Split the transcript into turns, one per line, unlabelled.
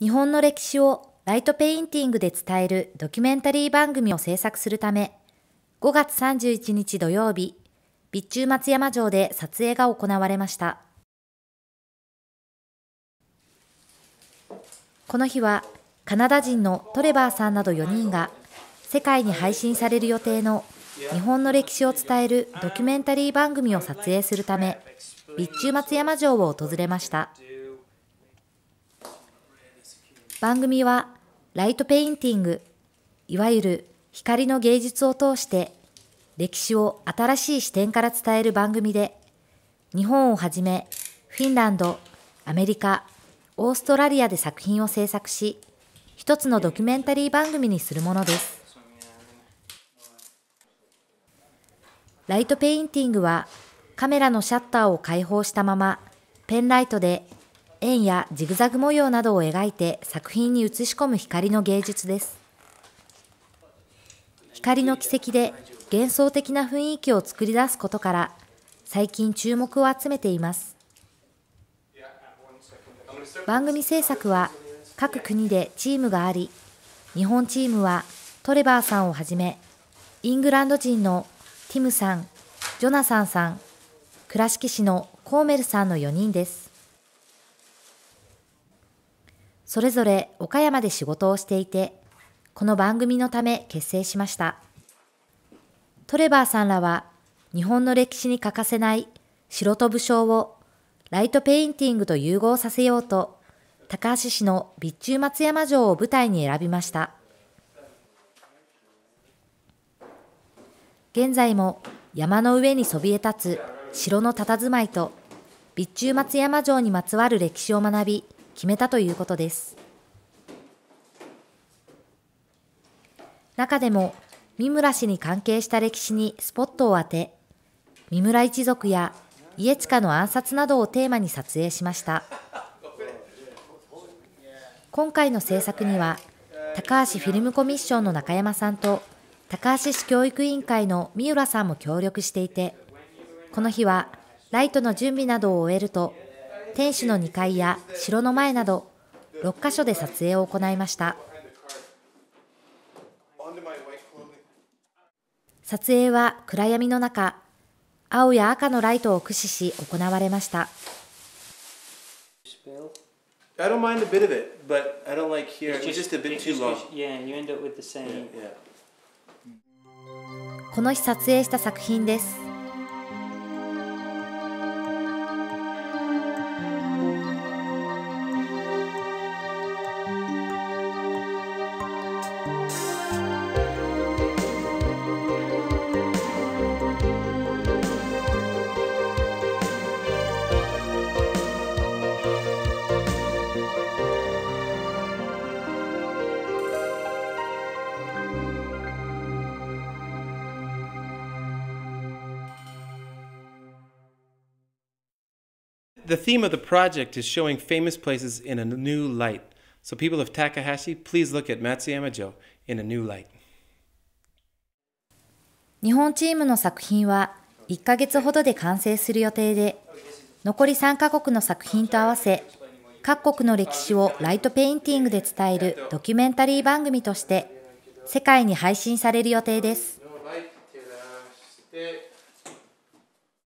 日本の歴史をライトペインティングで伝えるドキュメンタリー番組を制作するため、5月31日土曜日、備中松山城で撮影が行われました。この日は、カナダ人のトレバーさんなど4人が、世界に配信される予定の日本の歴史を伝えるドキュメンタリー番組を撮影するため、備中松山城を訪れました。番組はライトペインティング、いわゆる光の芸術を通して歴史を新しい視点から伝える番組で、日本をはじめフィンランド、アメリカ、オーストラリアで作品を制作し、一つのドキュメンタリー番組にするものです。ライトペインティングはカメラのシャッターを開放したままペンライトで円やジグザグ模様などを描いて作品に映し込む光の芸術です。光の軌跡で幻想的な雰囲気を作り出すことから最近注目を集めています。番組制作は各国でチームがあり、日本チームはトレバーさんをはじめ、イングランド人のティムさん、ジョナサンさん、倉敷市のコーメルさんの4人です。それぞれ岡山で仕事をしていて、この番組のため結成しました。トレバーさんらは、日本の歴史に欠かせない城と武将をライトペインティングと融合させようと、高橋市の備中松山城を舞台に選びました。現在も山の上にそびえ立つ城の佇まいと備中松山城にまつわる歴史を学び、決めたということです。中でも三村氏に関係した歴史にスポットを当て、三村一族や家近の暗殺などをテーマに撮影しました。今回の制作には、高橋フィルムコミッションの中山さんと、高橋市教育委員会の三浦さんも協力していて、この日はライトの準備などを終えると、天守の2階や城の前など6カ所で撮影を行いました。撮影は暗闇の中青や赤のライトを駆使し行われました。この日撮影した作品です
The theme of the project is showing famous places in a new light. So people of Takahashi, please look at Matsuyama-jo in a new light.
日本チームの作品は1ヶ月ほどで完成する予定で、残り3カ国の作品と合わせ、各国の歴史をライトペインティングで伝えるドキュメンタリー番組として世界に配信される予定です。